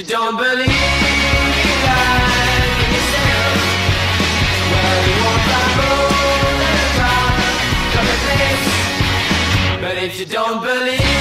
you don't believe life in yourself, well, you won't find more than a drop of place. But if you don't believe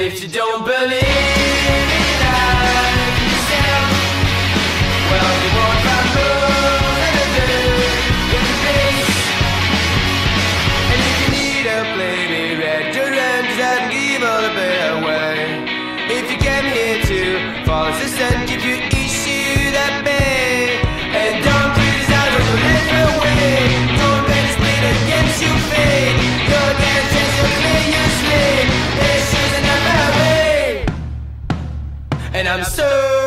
But if you don't believe in in yourself, well, you won't find more than a dirty place. And if you need a baby, at your end, just give all the better away. If you came here to follow the sun, give you and I'm so